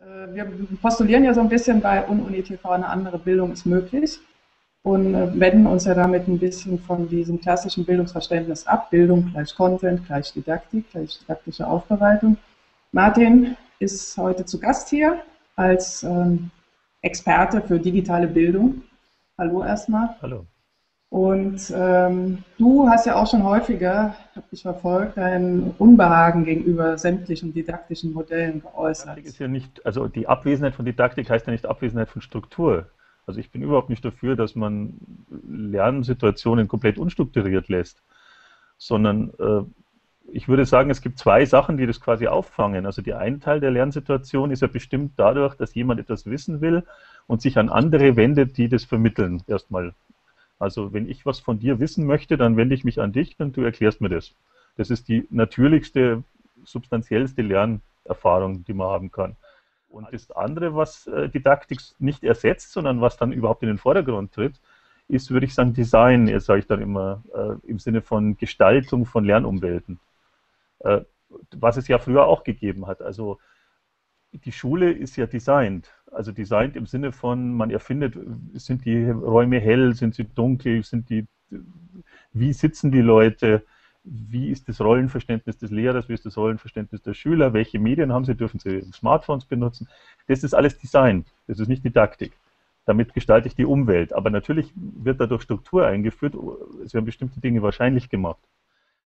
äh, wir postulieren ja so ein bisschen bei Ununi TV, eine andere Bildung ist möglich und äh, wenden uns ja damit ein bisschen von diesem klassischen Bildungsverständnis ab. Bildung gleich Content, gleich Didaktik, gleich didaktische Aufbereitung. Martin ist heute zu Gast hier als ähm, Experte für digitale Bildung. Hallo erstmal. Hallo. Und ähm, du hast ja auch schon häufiger, habe ich verfolgt, dein Unbehagen gegenüber sämtlichen didaktischen Modellen geäußert. Didaktik ist ja nicht, also die Abwesenheit von Didaktik heißt ja nicht Abwesenheit von Struktur. Also ich bin überhaupt nicht dafür, dass man Lernsituationen komplett unstrukturiert lässt, sondern äh, ich würde sagen, es gibt zwei Sachen, die das quasi auffangen. Also der eine Teil der Lernsituation ist ja bestimmt dadurch, dass jemand etwas wissen will und sich an andere wendet, die das vermitteln, erstmal also wenn ich was von dir wissen möchte, dann wende ich mich an dich und du erklärst mir das. Das ist die natürlichste, substanziellste Lernerfahrung, die man haben kann. Und das andere, was äh, Didaktik nicht ersetzt, sondern was dann überhaupt in den Vordergrund tritt, ist, würde ich sagen, Design, jetzt sage ich dann immer, äh, im Sinne von Gestaltung von Lernumwelten. Äh, was es ja früher auch gegeben hat. Also die Schule ist ja designt. Also designt im Sinne von, man erfindet, sind die Räume hell, sind sie dunkel, sind die, wie sitzen die Leute, wie ist das Rollenverständnis des Lehrers, wie ist das Rollenverständnis der Schüler, welche Medien haben sie, dürfen sie Smartphones benutzen. Das ist alles Design, das ist nicht Didaktik. Damit gestalte ich die Umwelt. Aber natürlich wird dadurch Struktur eingeführt, es werden bestimmte Dinge wahrscheinlich gemacht.